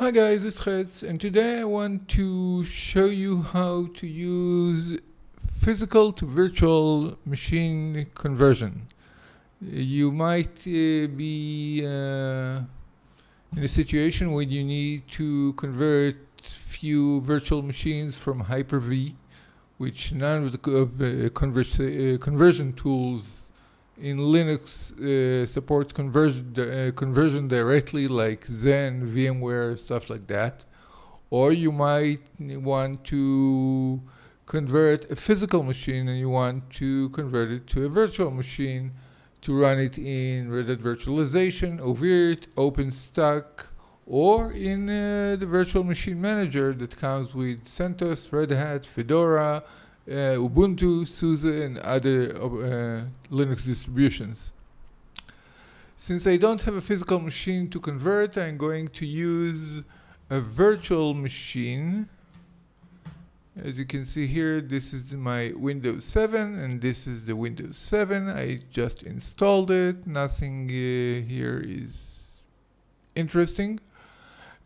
Hi guys, it's Chetz, and today I want to show you how to use physical to virtual machine conversion. You might uh, be uh, in a situation where you need to convert few virtual machines from Hyper-V, which none of the conversa- uh, conversion tools in Linux uh, support conversion uh, conversion directly, like Xen, VMware, stuff like that. Or you might want to convert a physical machine and you want to convert it to a virtual machine to run it in Red Hat Virtualization, OpenStack, or in uh, the virtual machine manager that comes with CentOS, Red Hat, Fedora, Ubuntu, SUSE, and other uh, Linux distributions. Since I don't have a physical machine to convert, I'm going to use a virtual machine. As you can see here, this is my Windows 7 and this is the Windows 7. I just installed it. Nothing uh, here is interesting.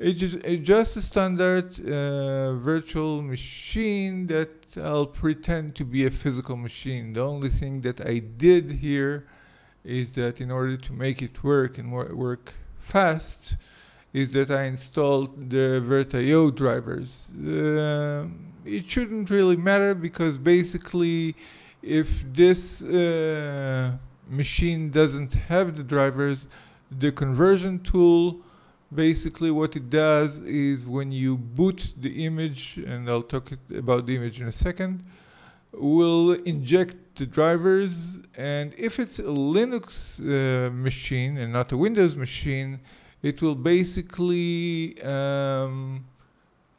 It's just, a standard uh, virtual machine that I'll pretend to be a physical machine. The only thing that I did here is that in order to make it work and wor- work fast, is that I installed the VirtIO drivers. Um it shouldn't really matter because basically, if this uh, machine doesn't have the drivers, the conversion tool basically what it does is when you boot the image and i'll talk about the image in a second will inject the drivers and if it's a linux uh, machine and not a windows machine it will basically um,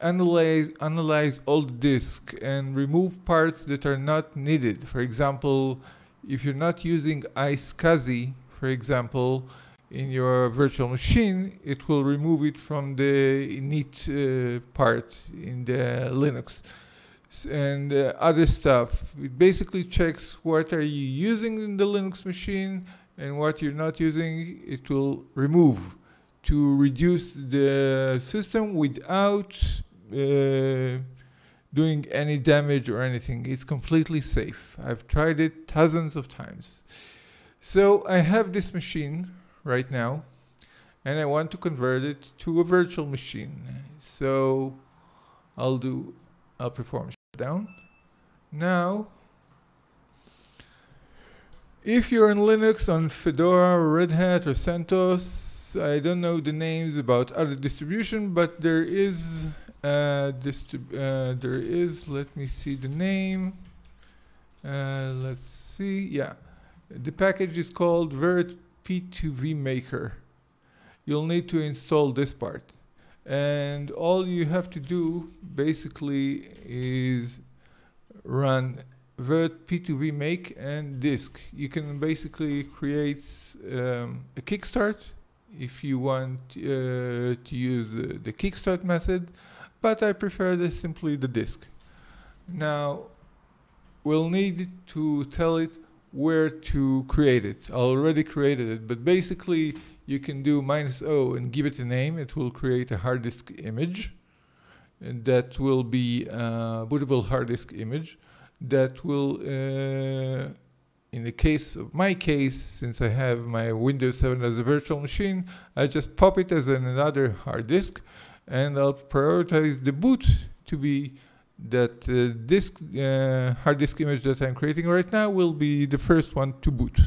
analyze analyze all the disk and remove parts that are not needed. For example if you're not using iSCSI, for example in your virtual machine, it will remove it from the init uh, part in the Linux and uh, other stuff. It basically checks what are you using in the Linux machine and what you're not using. It will remove to reduce the system without uh, doing any damage or anything. It's completely safe. I've tried it dozens of times. So I have this machine right now and I want to convert it to a virtual machine. So I'll do, I'll perform shutdown. Now, if you're on Linux, on Fedora, Red Hat, or CentOS, I don't know the names about other distribution, but there is, uh, distrib- uh, there is, let me see the name. Uh, let's see, yeah. The package is called Virt P2V Maker. You'll need to install this part. And all you have to do basically is run virt p2v make and disk. You can basically create um, a kickstart if you want uh, to use uh, the kickstart method, but I prefer the simply the disk. Now, we'll need to tell it where to create it. I already created it, but basically you can do minus O and give it a name. It will create a hard disk image. And that will be a bootable hard disk image that will, uh, in the case of my case, since I have my Windows 7 as a virtual machine, I just pop it as an another hard disk and I'll prioritize the boot to be that uh, disk uh, hard disk image that I'm creating right now will be the first one to boot.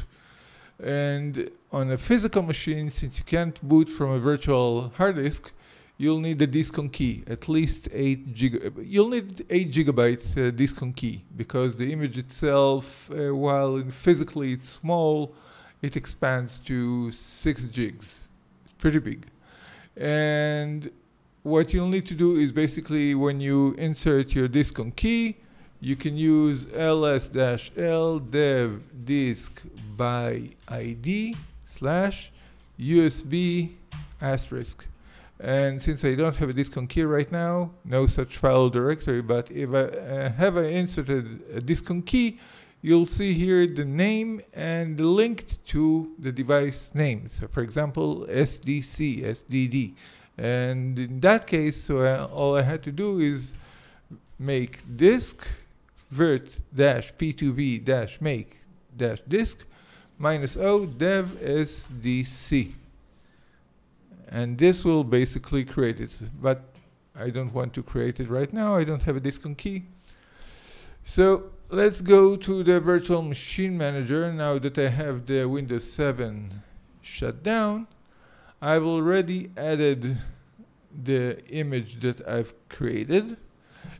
And on a physical machine, since you can't boot from a virtual hard disk, you'll need a disk on key, at least eight gig. You'll need eight gigabytes uh, disk on key because the image itself, uh, while physically it's small, it expands to six gigs. It's pretty big. And what you'll need to do is basically when you insert your disk on key, you can use ls-l dev disk by id slash usb asterisk. And since I don't have a disk on key right now, no such file directory, but if I uh, have I inserted a disk on key, you'll see here the name and linked to the device name. So for example, SDC, SDD. And in that case, I, uh, all I had to do is make disk virt dash p2v dash make dash disk minus o dev sdc. And this will basically create it. But I don't want to create it right now. I don't have a disk on key. So let's go to the virtual machine manager now that I have the Windows 7 shut down. I've already added the image that I've created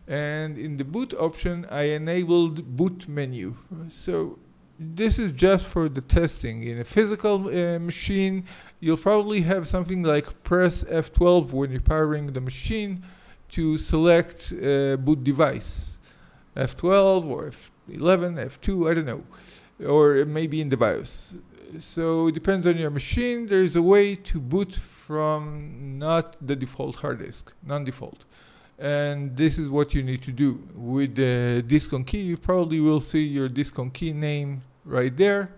and in the boot option I enabled boot menu. So this is just for the testing. In a physical uh, machine you'll probably have something like press F12 when you're powering the machine to select uh, boot device. F12 or F11 F2 I don't know. Or maybe in the BIOS so it depends on your machine. There is a way to boot from not the default hard disk, non-default. And this is what you need to do. With the disk on key, you probably will see your disk on key name right there.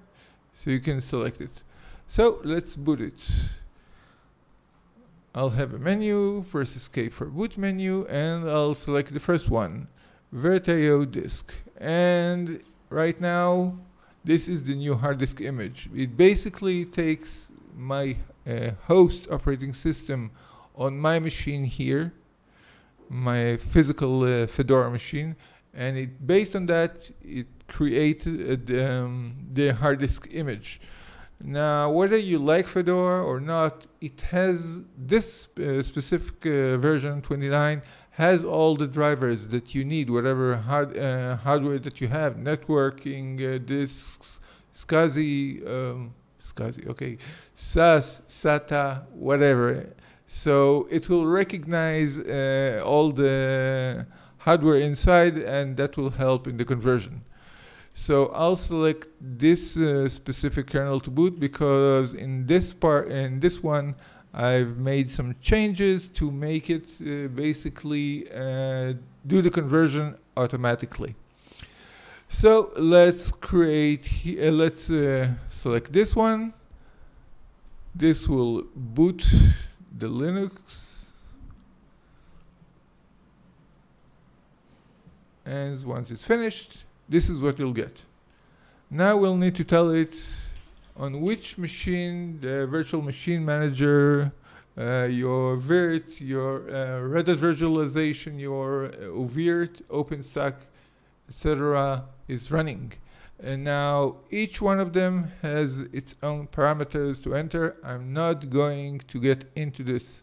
So you can select it. So let's boot it. I'll have a menu, first escape for boot menu, and I'll select the first one, VirtIO disk. And right now, this is the new hard disk image. It basically takes my uh, host operating system on my machine here, my physical uh, Fedora machine, and it based on that it created uh, um, the hard disk image. Now, whether you like Fedora or not, it has this uh, specific uh, version 29 has all the drivers that you need, whatever hard, uh, hardware that you have, networking, uh, disks, SCSI, um, SCSI, okay, SAS, SATA, whatever. So it will recognize uh, all the hardware inside and that will help in the conversion. So I'll select this uh, specific kernel to boot because in this part, in this one, I've made some changes to make it uh, basically uh, do the conversion automatically. So let's create, uh, let's uh, select this one. This will boot the Linux. And once it's finished, this is what you'll get. Now we'll need to tell it on which machine the virtual machine manager, uh, your Virt, your uh, Red Hat virtualization, your uh, OVIRT, OpenStack, etc. is running. And now each one of them has its own parameters to enter. I'm not going to get into this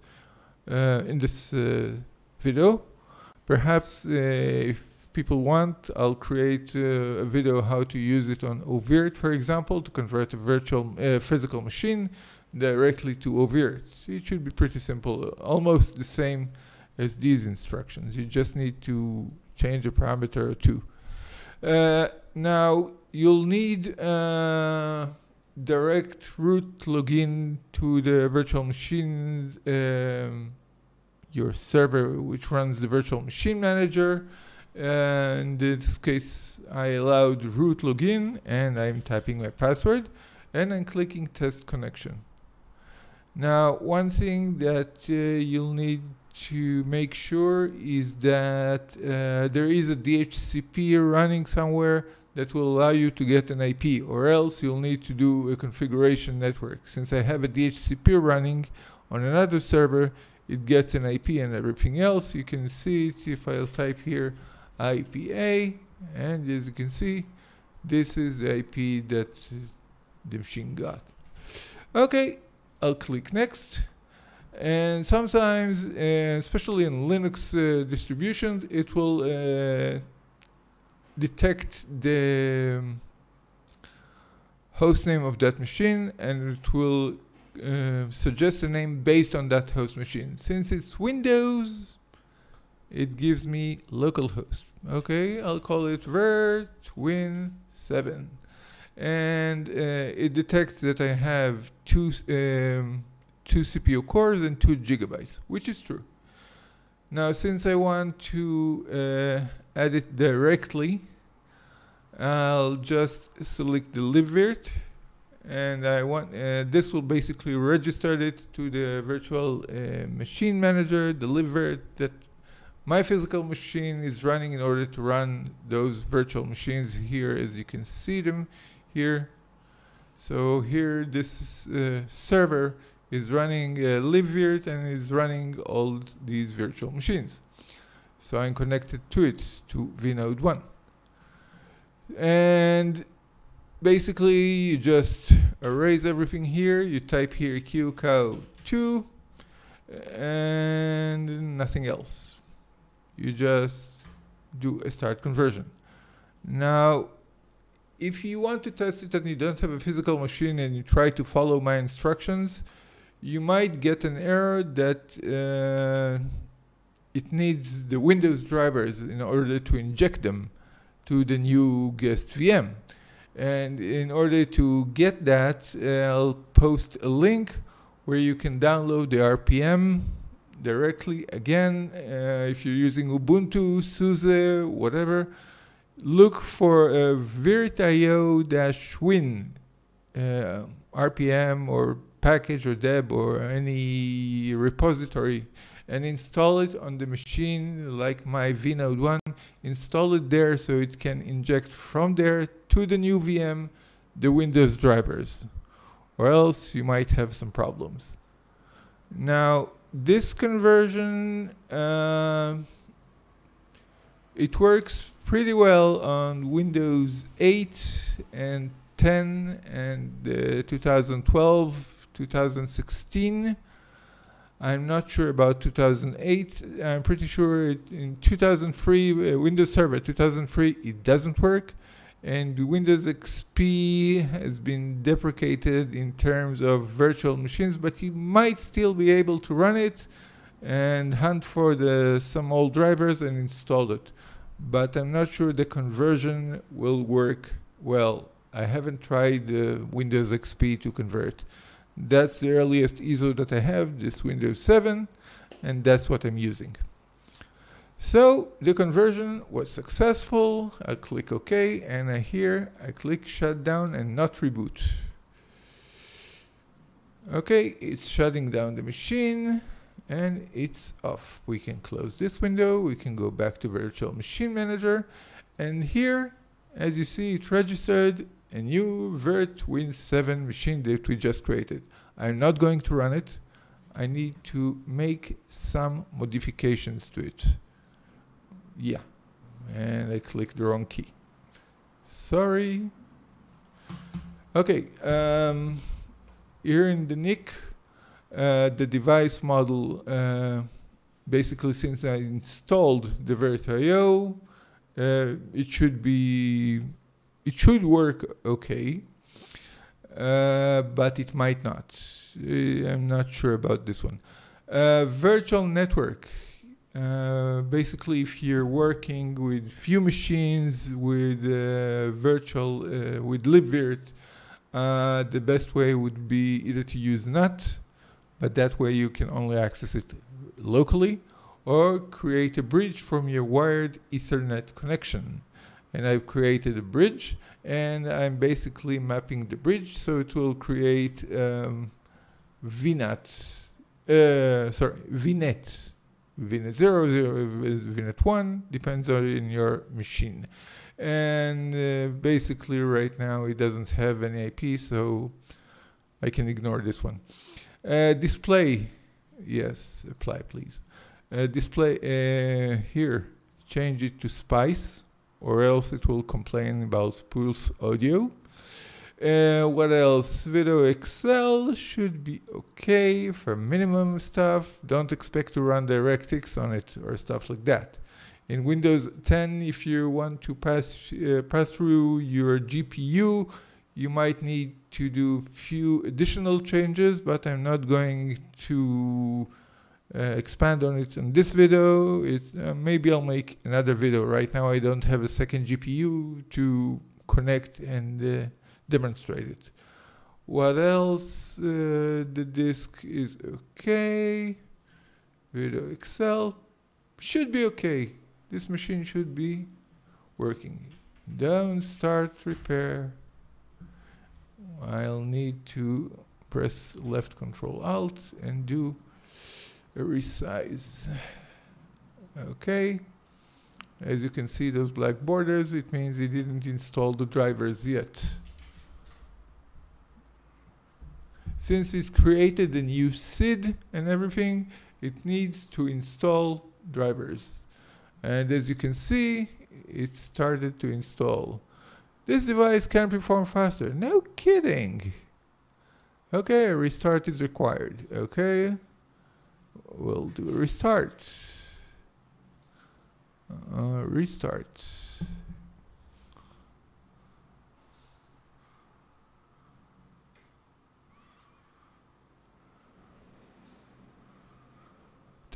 uh, in this uh, video. Perhaps uh, if people want, I'll create uh, a video how to use it on OVIRT, for example, to convert a virtual uh, physical machine directly to OVIRT. It should be pretty simple, almost the same as these instructions. You just need to change a parameter or two. Uh, now, you'll need uh, direct root login to the virtual machine, um, your server which runs the virtual machine manager. In this case, I allowed root login and I'm typing my password and I'm clicking test connection. Now, one thing that uh, you'll need to make sure is that uh, there is a DHCP running somewhere that will allow you to get an IP or else you'll need to do a configuration network. Since I have a DHCP running on another server, it gets an IP and everything else. You can see it if I'll type here IPA and as you can see this is the IP that the machine got. Okay I'll click next. And sometimes uh, especially in Linux uh, distributions it will uh, detect the um, host name of that machine and it will uh, suggest a name based on that host machine. Since it's Windows it gives me localhost. Okay, I'll call it virtwin7. And uh, it detects that I have two, um, two CPU cores and two gigabytes, which is true. Now, since I want to uh, add it directly, I'll just select the libvirt and I want uh, this will basically register it to the virtual uh, machine manager, deliver it that my physical machine is running in order to run those virtual machines here as you can see them here. So here this uh, server is running uh, libvirt and is running all these virtual machines. So I'm connected to it, to vNode 1. And basically you just erase everything here, you type here qcow2 and nothing else. You just do a start conversion. Now, if you want to test it and you don't have a physical machine and you try to follow my instructions, you might get an error that uh, it needs the Windows drivers in order to inject them to the new guest VM. And in order to get that, I'll post a link where you can download the RPM directly. Again, uh, if you're using Ubuntu, SUSE, whatever, look for a virtio-win uh, RPM or package or deb or any repository and install it on the machine like my vNode 1 install it there so it can inject from there to the new VM the Windows drivers or else you might have some problems now this conversion uh, it works pretty well on Windows 8 and 10 and uh, 2012 2016 I'm not sure about 2008. I'm pretty sure in 2003, uh, Windows Server 2003, it doesn't work. And Windows XP has been deprecated in terms of virtual machines, but you might still be able to run it and hunt for the some old drivers and install it. But I'm not sure the conversion will work well. I haven't tried Windows XP to convert. That's the earliest ISO that I have, this Windows 7, and that's what I'm using. So the conversion was successful. I click OK, and I here I click shutdown and not reboot. Okay, it's shutting down the machine and it's off. We can close this window. We can go back to Virtual Machine Manager. And here, as you see, it registered a new Virt Win 7 machine that we just created. I'm not going to run it. I need to make some modifications to it. Yeah, and I clicked the wrong key. Sorry. Okay, um, here in the NIC, uh, the device model, uh, basically since I installed the VirtIO, uh, it should be it should work okay, uh, but it might not. Uh, I'm not sure about this one. Uh, virtual network. Uh, basically, if you're working with few machines with uh, virtual uh, with libvirt, the best way would be either to use NAT, but that way you can only access it locally, or create a bridge from your wired Ethernet connection. And I've created a bridge and I'm basically mapping the bridge so it will create um, VNAT, uh, sorry, VNet, VNet 0, 0, VNet 1, depends on in your machine. And uh, basically right now it doesn't have any IP so I can ignore this one. Uh, display, yes, apply please. Uh, display uh, here, change it to SPICE or else it will complain about Pulse Audio. Uh, what else? Video QXL should be okay for minimum stuff. Don't expect to run DirectX on it or stuff like that. In Windows 10, if you want to pass uh, pass through your GPU, you might need to do few additional changes, but I'm not going to uh, expand on it in this video. It's, uh, maybe I'll make another video. Right now I don't have a second GPU to connect and demonstrate it. What else? Uh, the disk is okay. Video QXL should be okay. This machine should be working. Don't start repair. I'll need to press left control alt and do a resize. Okay. As you can see those black borders, it means it didn't install the drivers yet. Since it created a new SID and everything, it needs to install drivers. And as you can see, it started to install. This device can perform faster. No kidding. Okay, a restart is required. Okay, we'll do a restart. Uh, restart.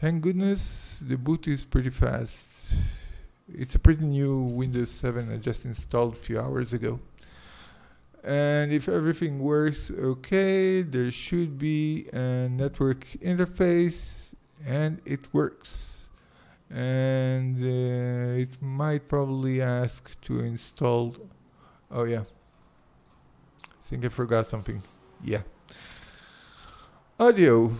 Thank goodness the boot is pretty fast. It's a pretty new Windows 7 I just installed a few hours ago. And if everything works okay, there should be a network interface and it works. And uh, it might probably ask to install. Oh, yeah. I think I forgot something. Yeah. Audio.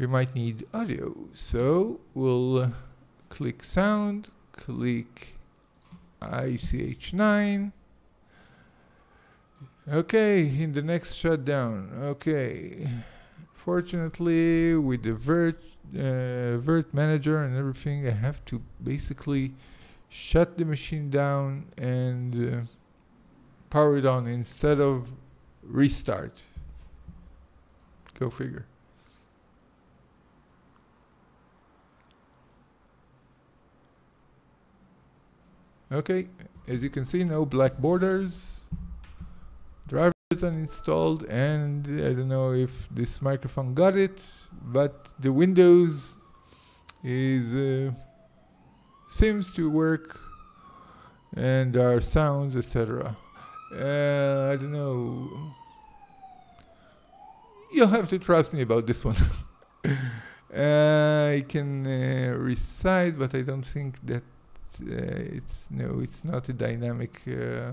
We might need audio. So we'll uh, click sound, click ICH9. Okay, in the next shutdown. Okay. Fortunately, with the Virt, uh, Virt manager and everything, I have to basically shut the machine down and uh, power it on instead of restart. Go figure. Okay, as you can see, no black borders. Drivers uninstalled, and I don't know if this microphone got it, but the Windows is uh, seems to work, and our sounds, etc. Uh, I don't know. You'll have to trust me about this one. uh, I can uh, resize, but I don't think that it's no, it's not a dynamic. Uh,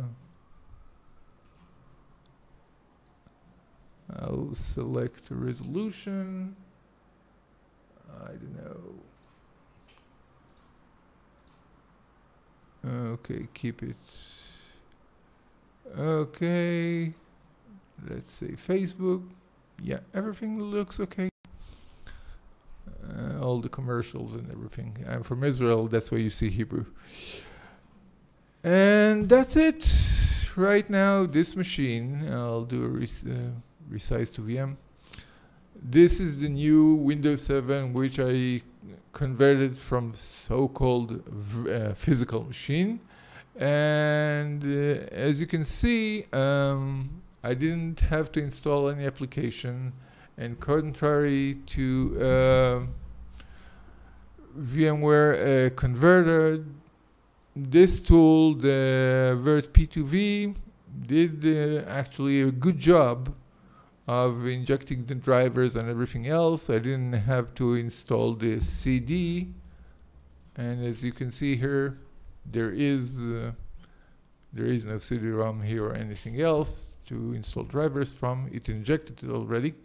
I'll select resolution. I don't know. Okay, keep it. Okay, let's say Facebook. Yeah, everything looks okay uh, all the commercials and everything. I'm from Israel, that's why you see Hebrew. And that's it. Right now, this machine, I'll do a res uh, resize to VM. This is the new Windows 7, which I converted from so-called uh, physical machine. And uh, as you can see, um, I didn't have to install any application and contrary to uh, VMware uh, Converter, this tool, the Virt P2V, did uh, actually a good job of injecting the drivers and everything else. I didn't have to install the CD. And as you can see here, there is uh, there is no CD-ROM here or anything else to install drivers from. It injected it already.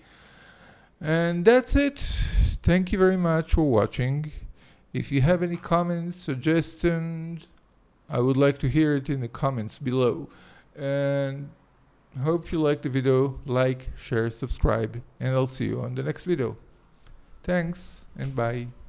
And that's it. Thank you very much for watching. If you have any comments, suggestions, I would like to hear it in the comments below. And hope you like the video. Like, share, subscribe, and I'll see you on the next video. Thanks and bye.